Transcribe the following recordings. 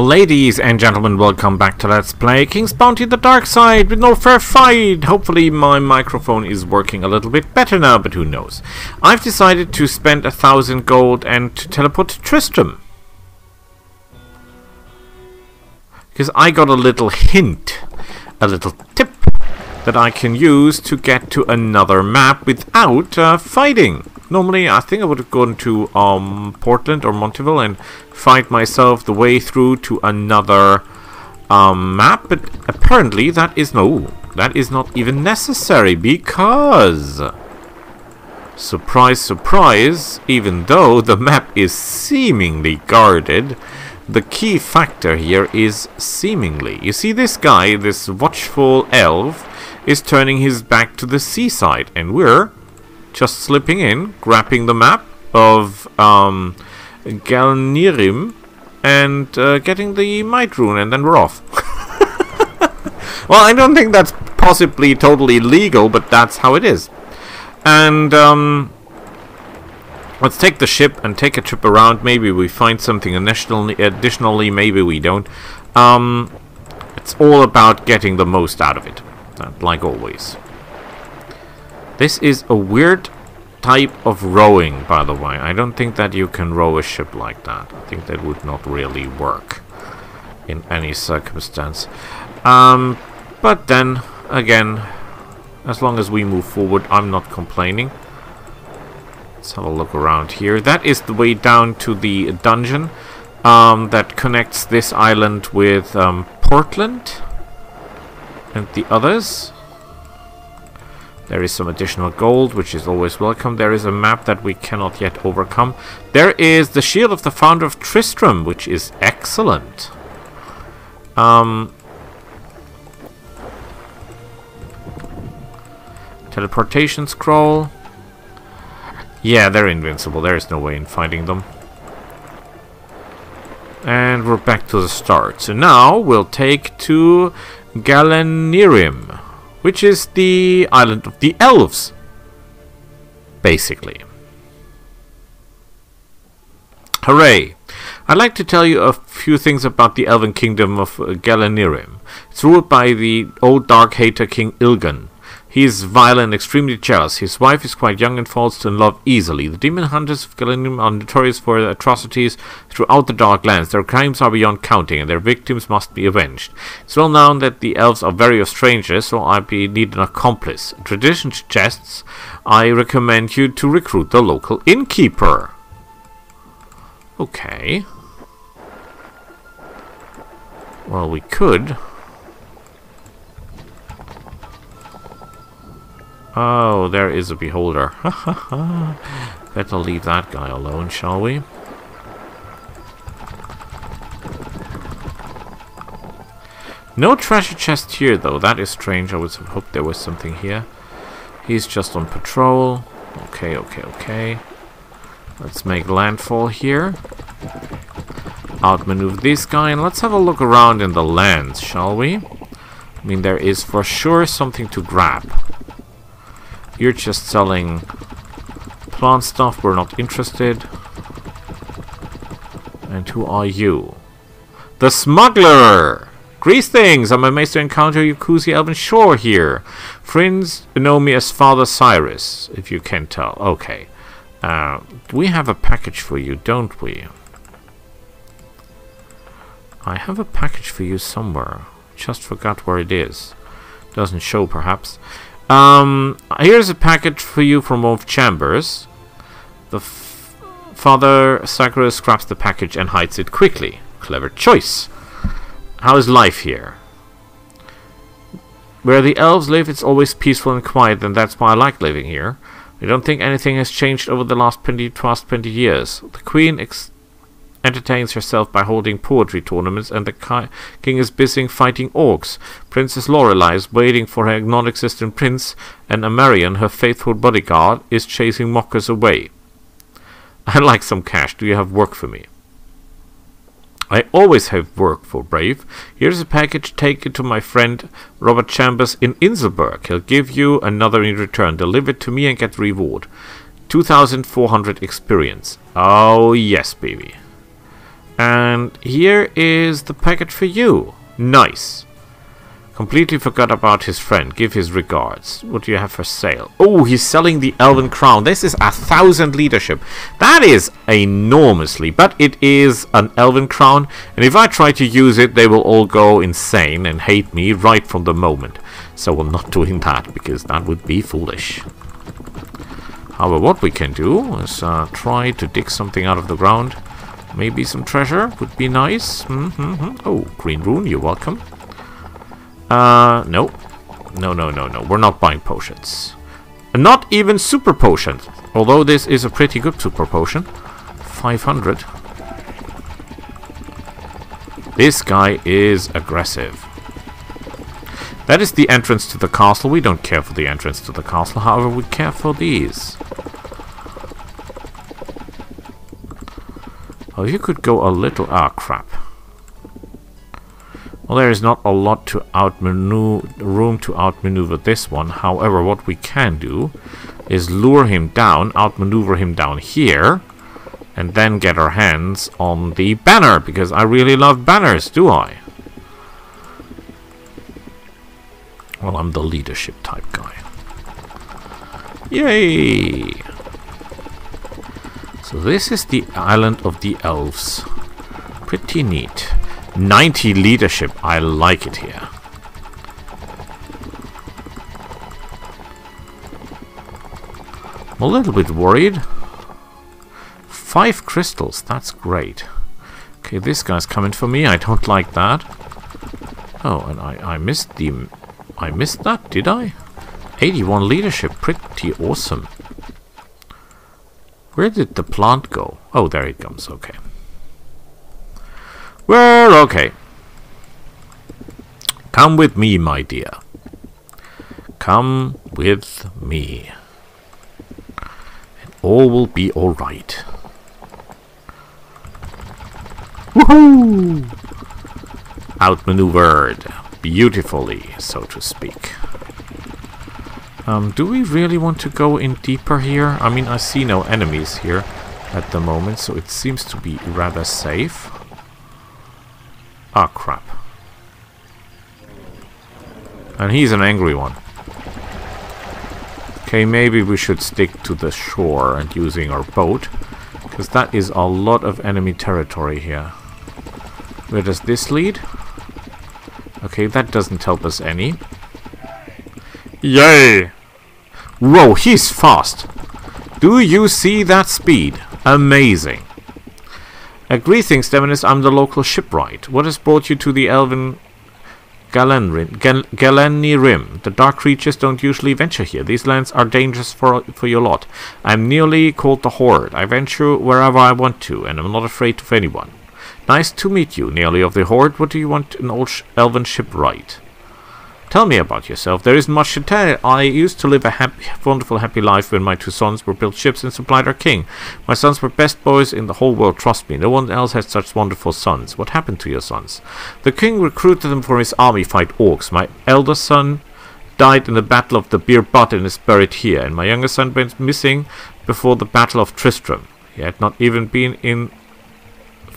Ladies and gentlemen, welcome back to Let's Play King's Bounty the Dark Side with no fair fight. Hopefully my microphone is working a little bit better now, but who knows. I've decided to spend a thousand gold and to teleport to Tristram. Because I got a little hint, a little tip that I can use to get to another map without uh, fighting. Normally, I think I would have gone to um, Portland or Montevideo and find myself the way through to another um, map, but apparently that is no, that is not even necessary because, surprise, surprise, even though the map is seemingly guarded, the key factor here is seemingly. You see this guy, this watchful elf, is turning his back to the seaside, and we're just slipping in, grabbing the map of um, Galnirim, and uh, getting the Might Rune, and then we're off. well, I don't think that's possibly totally legal, but that's how it is. And um, let's take the ship and take a trip around. Maybe we find something additionally, additionally maybe we don't. Um, it's all about getting the most out of it, like always. This is a weird type of rowing, by the way. I don't think that you can row a ship like that. I think that would not really work in any circumstance. Um, but then, again, as long as we move forward, I'm not complaining. Let's have a look around here. That is the way down to the dungeon um, that connects this island with um, Portland and the others. There is some additional gold, which is always welcome. There is a map that we cannot yet overcome. There is the shield of the founder of Tristram, which is excellent. Um, teleportation scroll. Yeah, they're invincible. There is no way in fighting them. And we're back to the start. So now we'll take to Galenirim which is the island of the elves, basically. Hooray! I'd like to tell you a few things about the elven kingdom of uh, Galenirim. It's ruled by the old dark hater King Ilgan. He is violent extremely jealous. His wife is quite young and falls to love easily. The demon hunters of Galenirim are notorious for their atrocities throughout the Dark Lands. Their crimes are beyond counting, and their victims must be avenged. It's well known that the elves are very strangers, so I need an accomplice. Tradition suggests I recommend you to recruit the local innkeeper. Okay. Well, we could. Oh, there is a beholder. Better leave that guy alone, shall we? No treasure chest here, though. That is strange. I would have hoped there was something here. He's just on patrol. Okay, okay, okay. Let's make landfall here. Outmaneuver this guy, and let's have a look around in the lands, shall we? I mean, there is for sure something to grab. You're just selling plant stuff. We're not interested. And who are you? The smuggler! Greetings! I'm amazed to encounter you cozy elven shore here. Friends know me as Father Cyrus, if you can tell. Okay. Uh, we have a package for you, don't we? I have a package for you somewhere. Just forgot where it is. Doesn't show, perhaps. Um, here's a package for you from both chambers. The Father Cyrus grabs the package and hides it quickly. Clever choice. How is life here? Where the elves live, it's always peaceful and quiet, and that's why I like living here. I don't think anything has changed over the last 20, past 20 years. The Queen entertains herself by holding poetry tournaments, and the king is busy fighting orcs. Princess Lorelei is waiting for her non-existent prince, and Amarian, her faithful bodyguard, is chasing mockers away. I'd like some cash. Do you have work for me? I always have work for Brave. Here's a package. Take it to my friend Robert Chambers in Inselberg. He'll give you another in return. Deliver it to me and get reward. 2400 experience. Oh, yes, baby. And here is the packet for you. Nice. Completely forgot about his friend. Give his regards. What do you have for sale? Oh, he's selling the Elven Crown. This is a thousand leadership. That is enormously, but it is an Elven Crown. And if I try to use it, they will all go insane and hate me right from the moment. So we're not doing that, because that would be foolish. However, what we can do is uh, try to dig something out of the ground. Maybe some treasure would be nice. Mm -hmm. Oh, green rune, you're welcome. Uh, no. No, no, no, no. We're not buying potions. And not even super potions. Although this is a pretty good super potion. 500. This guy is aggressive. That is the entrance to the castle. We don't care for the entrance to the castle. However, we care for these. Oh, you could go a little... Ah, crap. Well, there is not a lot to outmaneuver, room to outmaneuver this one. However, what we can do is lure him down, outmaneuver him down here, and then get our hands on the banner, because I really love banners, do I? Well, I'm the leadership type guy. Yay! So this is the island of the elves. Pretty neat. 90 leadership. I like it here. I'm a little bit worried. Five crystals. That's great. Okay, this guy's coming for me. I don't like that. Oh, and I, I missed the... I missed that, did I? 81 leadership. Pretty awesome. Where did the plant go? Oh, there it comes. Okay. Well, okay. Come with me, my dear. Come with me. And all will be alright. Woohoo! Outmaneuvered. Beautifully, so to speak. Um, do we really want to go in deeper here? I mean, I see no enemies here at the moment, so it seems to be rather safe. Ah, crap. And he's an angry one. Okay, maybe we should stick to the shore and using our boat. Because that is a lot of enemy territory here. Where does this lead? Okay, that doesn't help us any. Yay! Whoa, he's fast! Do you see that speed? Amazing. Uh, greetings, Demoness. I'm the local shipwright. What has brought you to the Elven Galenrin, Gal Rim? The dark creatures don't usually venture here. These lands are dangerous for for your lot. I'm nearly called the Horde. I venture wherever I want to, and I'm not afraid of anyone. Nice to meet you, nearly of the Horde. What do you want an old sh elven shipwright? Tell me about yourself. There isn't much to tell. I used to live a happy, wonderful, happy life when my two sons were built ships and supplied our king. My sons were best boys in the whole world, trust me. No one else had such wonderful sons. What happened to your sons? The king recruited them for his army fight orcs. My elder son died in the Battle of the Beer Butt and is buried here, and my younger son went missing before the Battle of Tristram. He had not even been in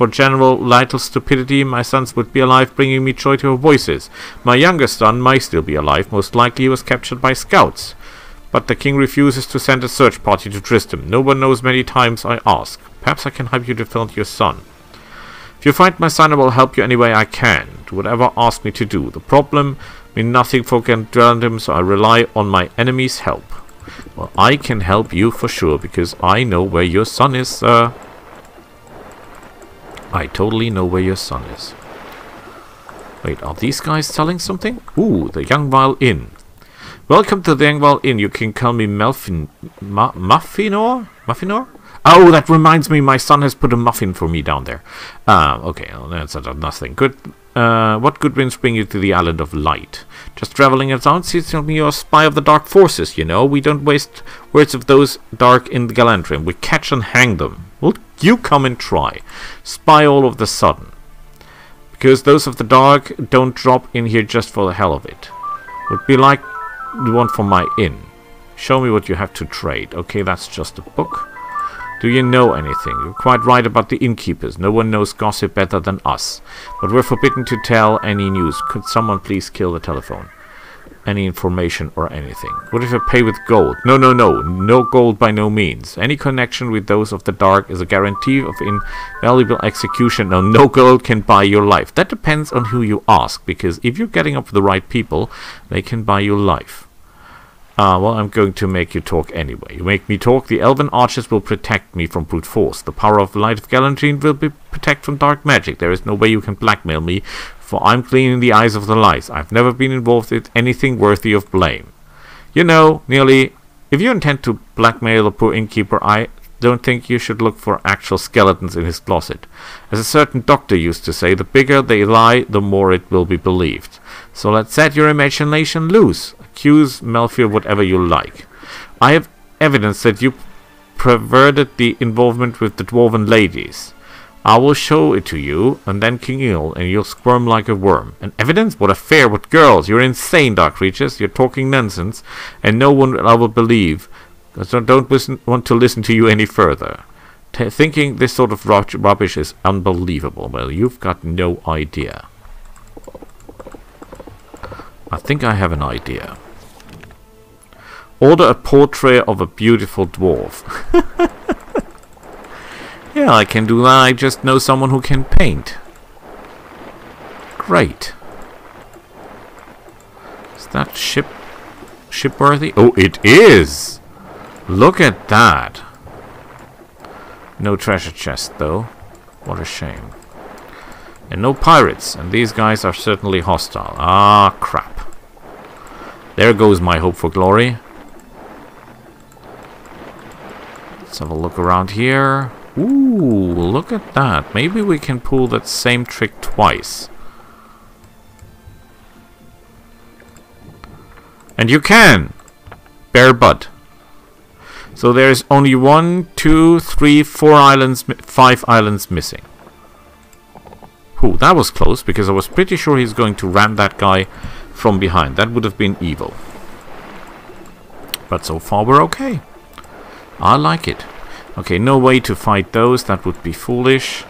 for general little stupidity, my sons would be alive, bringing me joy to her voices. My youngest son might still be alive. Most likely he was captured by scouts. But the king refuses to send a search party to Tristram. No one knows many times I ask. Perhaps I can help you to find your son. If you find my son, I will help you any way I can. Do whatever ask me to do. The problem mean nothing for him, so I rely on my enemy's help. Well, I can help you for sure, because I know where your son is, sir. Uh I totally know where your son is. Wait, are these guys selling something? Ooh, the Youngvile Inn. Welcome to the Youngvile Inn. You can call me Melfin... Ma Muffinor? Muffinor? Oh, that reminds me, my son has put a muffin for me down there. Uh, okay, that's uh, nothing. Good. Uh, what good winds bring you to the Island of Light? Just traveling around, seems to me you're a spy of the dark forces, you know. We don't waste words of those dark in the Galantrium. We catch and hang them. Will you come and try? Spy all of the sudden. Because those of the dark don't drop in here just for the hell of it. Would be like the one from my inn. Show me what you have to trade. Okay, that's just a book. Do you know anything? You're quite right about the innkeepers. No one knows gossip better than us. But we're forbidden to tell any news. Could someone please kill the telephone? Any information or anything. What if I pay with gold? No, no, no. No gold by no means. Any connection with those of the dark is a guarantee of invaluable execution. No, no gold can buy your life. That depends on who you ask. Because if you're getting up with the right people, they can buy your life. Ah, well, I'm going to make you talk anyway. You make me talk, the elven archers will protect me from brute force. The power of the light of Galantrine will be protect from dark magic. There is no way you can blackmail me, for I'm clean in the eyes of the light. I've never been involved in anything worthy of blame. You know, nearly, if you intend to blackmail a poor innkeeper, I don't think you should look for actual skeletons in his closet. As a certain doctor used to say, the bigger they lie, the more it will be believed. So let's set your imagination loose. Accuse Melfi of whatever you like. I have evidence that you perverted the involvement with the dwarven ladies. I will show it to you, and then King Eel, and you'll squirm like a worm. And evidence? What affair? What girls? You're insane, Dark Creatures. You're talking nonsense, and no one I will believe. I don't listen, want to listen to you any further. T thinking this sort of rubbish is unbelievable. Well, you've got no idea. I think I have an idea. Order a portrait of a beautiful dwarf. yeah, I can do that. I just know someone who can paint. Great. Is that ship shipworthy? Oh, it is! Look at that. No treasure chest, though. What a shame. And no pirates, and these guys are certainly hostile. Ah, crap. There goes my hope for glory. Let's have a look around here. Ooh, look at that. Maybe we can pull that same trick twice. And you can! Bare butt. So there's only one, two, three, four islands, five islands missing. Whew, that was close, because I was pretty sure he's going to ram that guy from behind. That would have been evil. But so far we're okay. I like it. Okay, no way to fight those. That would be foolish.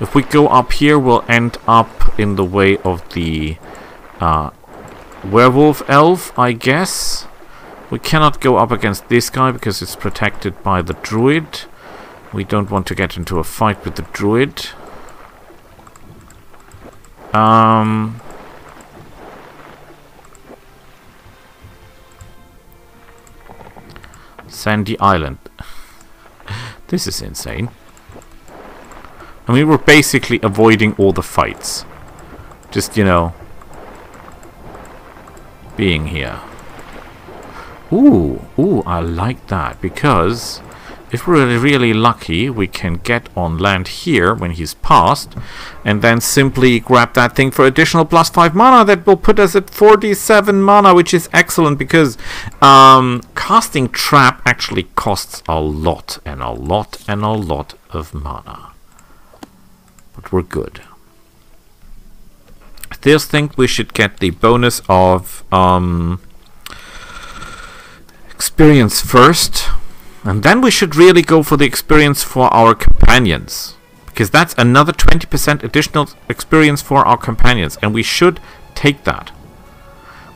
If we go up here, we'll end up in the way of the uh, werewolf elf, I guess. We cannot go up against this guy because it's protected by the druid. We don't want to get into a fight with the druid. Um, Sandy Island. this is insane. I mean, we're basically avoiding all the fights. Just, you know, being here. Ooh, ooh, I like that because if we're really lucky, we can get on land here when he's passed, and then simply grab that thing for additional plus 5 mana that will put us at 47 mana, which is excellent because um, casting Trap actually costs a lot, and a lot, and a lot of mana. But we're good. I still think we should get the bonus of um, experience first and then we should really go for the experience for our companions. Because that's another 20% additional experience for our companions. And we should take that.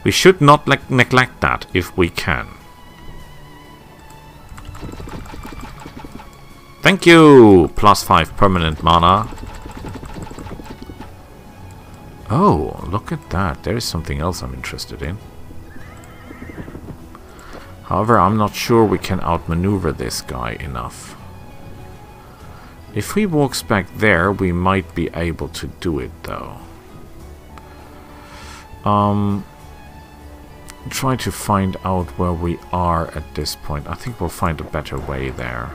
We should not neglect that if we can. Thank you! Plus 5 permanent mana. Oh, look at that. There is something else I'm interested in. However, I'm not sure we can outmaneuver this guy enough. If he walks back there, we might be able to do it, though. Um, try to find out where we are at this point. I think we'll find a better way there.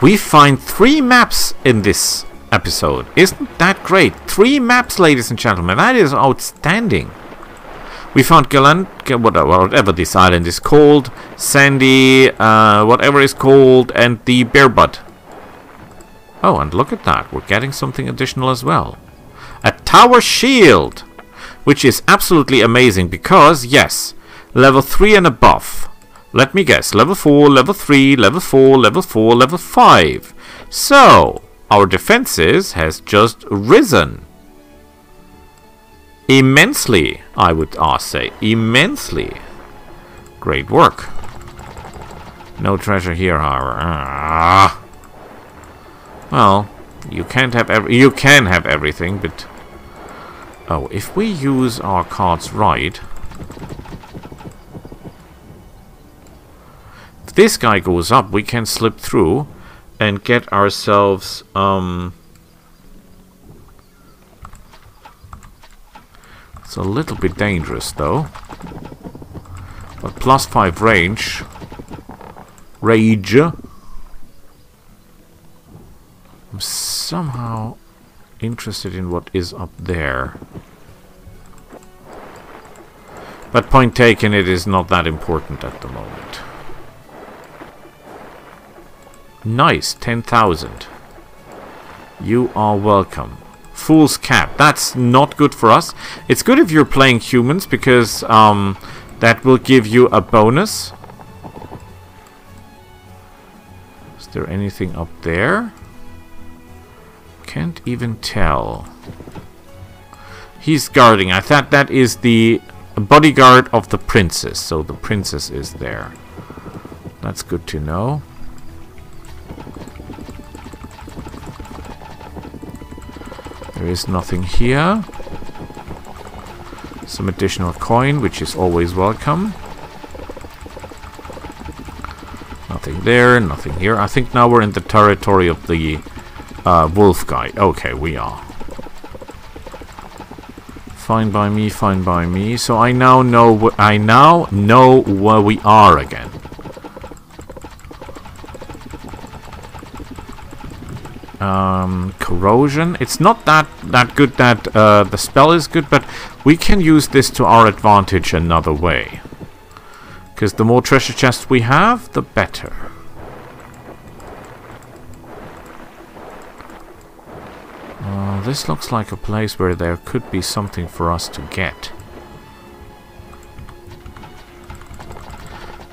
We find three maps in this episode. Isn't that great? Three maps, ladies and gentlemen. That is outstanding. We found Galant, whatever this island is called, Sandy, uh, whatever is called, and the Bear Butt. Oh, and look at that. We're getting something additional as well. A tower shield! Which is absolutely amazing because, yes, level 3 and above. Let me guess. Level 4, level 3, level 4, level 4, level 5. So, our defenses has just risen. Immensely, I would uh, say. Immensely. Great work. No treasure here, however. Ah. Well, you can't have every you can have everything, but oh, if we use our cards right, this guy goes up, we can slip through and get ourselves um. It's a little bit dangerous though. But plus five range. Rage. I'm somehow interested in what is up there. But point taken, it is not that important at the moment. Nice, 10,000. You are welcome. Fool's Cap. That's not good for us. It's good if you're playing humans because um, that will give you a bonus. Is there anything up there? Can't even tell. He's guarding. I thought that is the bodyguard of the princess. So the princess is there. That's good to know. There is nothing here. Some additional coin, which is always welcome. Nothing there, nothing here. I think now we're in the territory of the uh, wolf guy. Okay, we are. Fine by me, fine by me. So I now know I now know where we are again. Um, corrosion. It's not that that good that uh, the spell is good, but we can use this to our advantage another way. Because the more treasure chests we have, the better. this looks like a place where there could be something for us to get.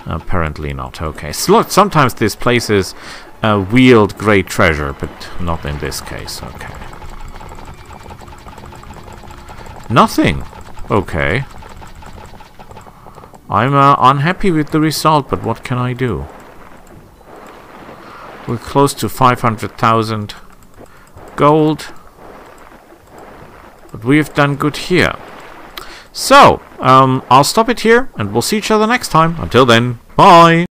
Apparently not. Okay. So look, sometimes these places uh, wield great treasure, but not in this case. Okay. Nothing. Okay. I'm uh, unhappy with the result, but what can I do? We're close to 500,000 gold. But we have done good here. So, um, I'll stop it here, and we'll see each other next time. Until then, bye!